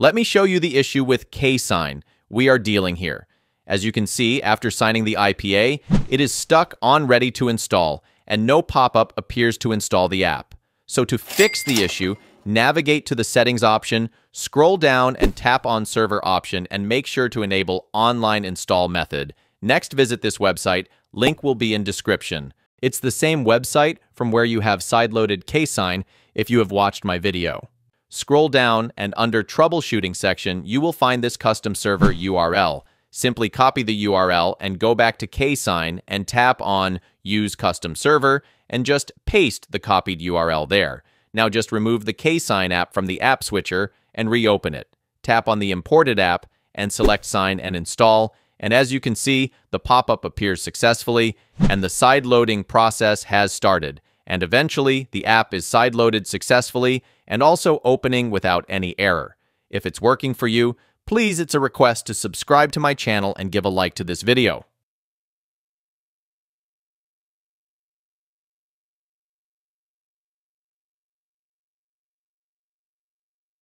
Let me show you the issue with Ksign we are dealing here. As you can see, after signing the IPA, it is stuck on ready to install, and no pop-up appears to install the app. So to fix the issue, navigate to the settings option, scroll down and tap on server option and make sure to enable online install method. Next visit this website, link will be in description. It's the same website from where you have sideloaded Ksign if you have watched my video. Scroll down and under troubleshooting section, you will find this custom server URL. Simply copy the URL and go back to Ksign and tap on Use Custom Server and just paste the copied URL there. Now just remove the Ksign app from the app switcher and reopen it. Tap on the imported app and select Sign and Install. And as you can see, the pop-up appears successfully and the side loading process has started. And eventually, the app is side loaded successfully and also opening without any error. If it's working for you, please it's a request to subscribe to my channel and give a like to this video.